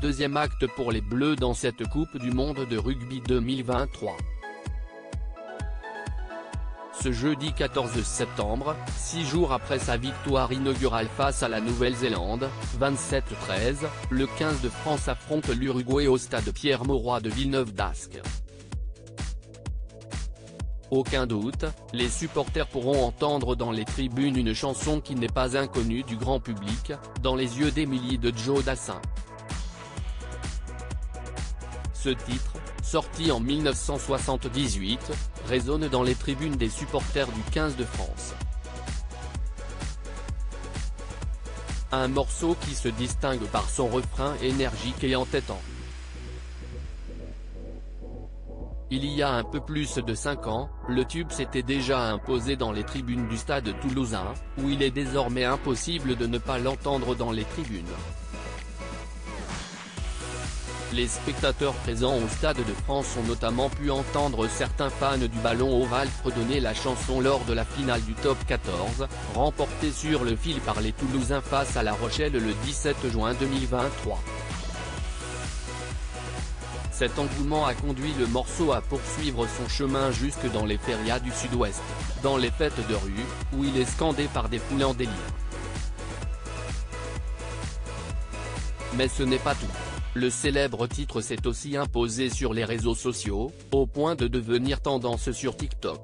Deuxième acte pour les Bleus dans cette Coupe du Monde de rugby 2023. Ce jeudi 14 septembre, six jours après sa victoire inaugurale face à la Nouvelle-Zélande, 27-13, le 15 de France affronte l'Uruguay au stade Pierre-Mauroy de Villeneuve-d'Ascq. Aucun doute, les supporters pourront entendre dans les tribunes une chanson qui n'est pas inconnue du grand public, dans les yeux d'Émilie de Joe Dassin. Ce titre, sorti en 1978, résonne dans les tribunes des supporters du 15 de France. Un morceau qui se distingue par son refrain énergique et entêtant. Il y a un peu plus de 5 ans, le tube s'était déjà imposé dans les tribunes du stade toulousain, où il est désormais impossible de ne pas l'entendre dans les tribunes. Les spectateurs présents au Stade de France ont notamment pu entendre certains fans du ballon ovale fredonner la chanson lors de la finale du Top 14, remportée sur le fil par les Toulousains face à La Rochelle le 17 juin 2023. Cet engouement a conduit le morceau à poursuivre son chemin jusque dans les férias du sud-ouest, dans les fêtes de rue, où il est scandé par des foules en délire. Mais ce n'est pas tout. Le célèbre titre s'est aussi imposé sur les réseaux sociaux, au point de devenir tendance sur TikTok.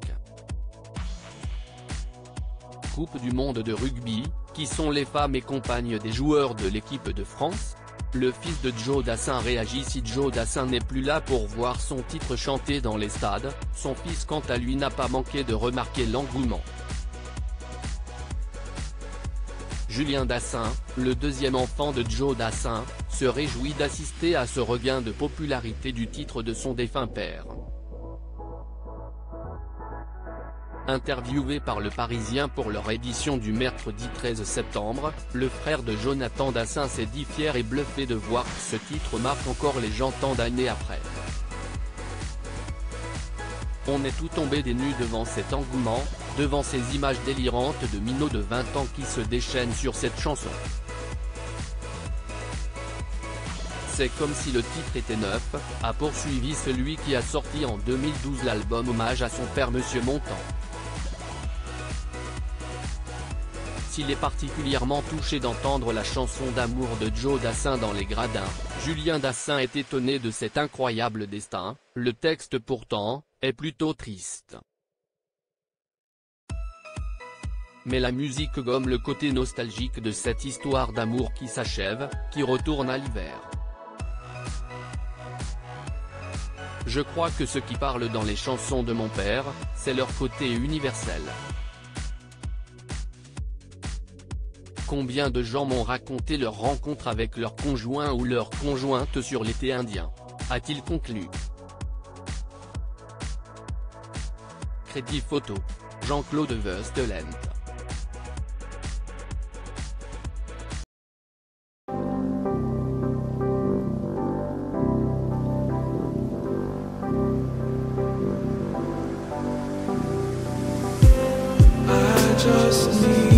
Coupe du monde de rugby, qui sont les femmes et compagnes des joueurs de l'équipe de France Le fils de Joe Dassin réagit si Joe Dassin n'est plus là pour voir son titre chanté dans les stades, son fils quant à lui n'a pas manqué de remarquer l'engouement. Julien Dassin, le deuxième enfant de Joe Dassin, se réjouit d'assister à ce regain de popularité du titre de son défunt père. Interviewé par Le Parisien pour leur édition du mercredi 13 septembre, le frère de Jonathan Dassin s'est dit fier et bluffé de voir que ce titre marque encore les gens tant d'années après. On est tout tombé des nues devant cet engouement, devant ces images délirantes de minots de 20 ans qui se déchaînent sur cette chanson. C'est comme si le titre était neuf, a poursuivi celui qui a sorti en 2012 l'album hommage à son père Monsieur Montand. S'il est particulièrement touché d'entendre la chanson d'amour de Joe Dassin dans les gradins, Julien Dassin est étonné de cet incroyable destin, le texte pourtant, est plutôt triste. Mais la musique gomme le côté nostalgique de cette histoire d'amour qui s'achève, qui retourne à l'hiver. Je crois que ce qui parle dans les chansons de mon père, c'est leur côté universel. Combien de gens m'ont raconté leur rencontre avec leur conjoint ou leur conjointe sur l'été indien? A-t-il conclu? Crédit photo. Jean-Claude Vestelent. just me.